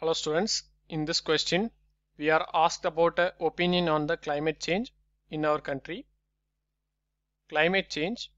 Hello students, in this question we are asked about a opinion on the climate change in our country. Climate change